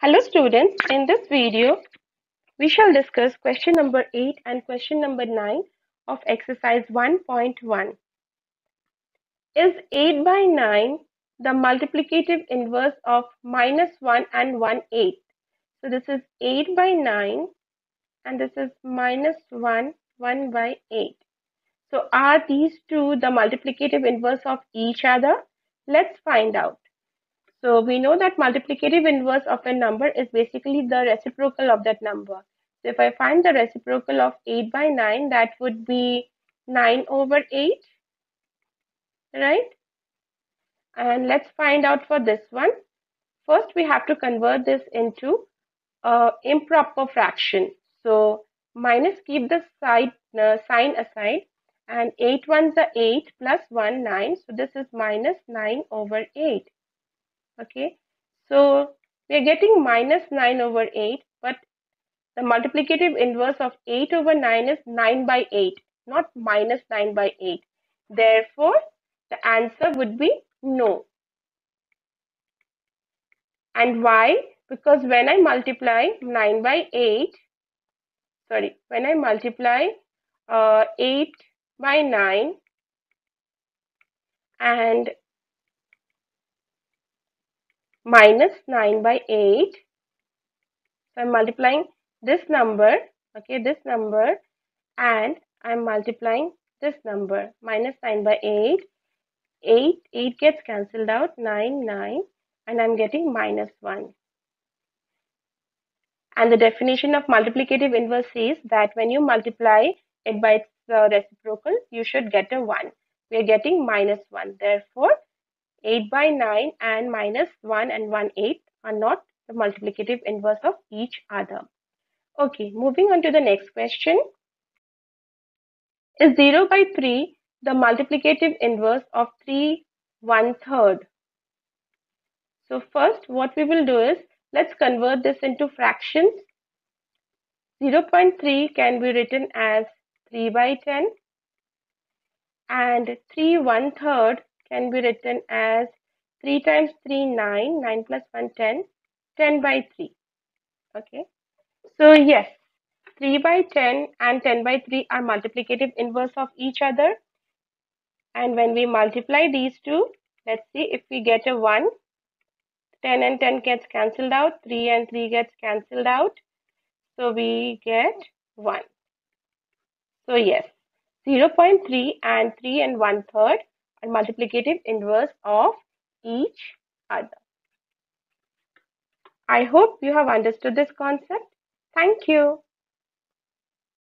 Hello students, in this video, we shall discuss question number 8 and question number 9 of exercise 1.1. Is 8 by 9 the multiplicative inverse of minus 1 and 1 8? So this is 8 by 9 and this is minus 1 1 by 8. So are these two the multiplicative inverse of each other? Let's find out. So we know that multiplicative inverse of a number is basically the reciprocal of that number. So if I find the reciprocal of 8 by 9, that would be 9 over 8, right? And let's find out for this one. First, we have to convert this into uh, improper fraction. So minus keep the side uh, sign aside and 8 ones are 8 plus 1 9 so this is minus 9 over 8 okay. So we are getting minus 9 over 8 but the multiplicative inverse of 8 over 9 is 9 by 8 not minus 9 by 8 therefore the answer would be no. And why? Because when I multiply 9 by 8 sorry when I multiply uh, 8 by 9 and minus 9 by 8. So I'm multiplying this number, okay, this number and I'm multiplying this number minus 9 by 8. 8, 8 gets cancelled out, 9, 9 and I'm getting minus 1. And the definition of multiplicative inverse says that when you multiply it by its uh, reciprocal, you should get a 1. We are getting minus 1. Therefore, 8 by 9 and minus 1 and 1 8 are not the multiplicative inverse of each other. Okay, moving on to the next question. Is 0 by 3 the multiplicative inverse of 3 1 third? So first what we will do is let's convert this into fractions. 0.3 can be written as 3 by 10 and 3 1 third can be written as 3 times 3 9 9 plus 1 10 10 by 3 okay. So yes 3 by 10 and 10 by 3 are multiplicative inverse of each other. And when we multiply these two let's see if we get a 1 10 and 10 gets cancelled out 3 and 3 gets cancelled out. So we get 1 so yes 0 0.3 and 3 and 1 third and multiplicative inverse of each other. I hope you have understood this concept. Thank you.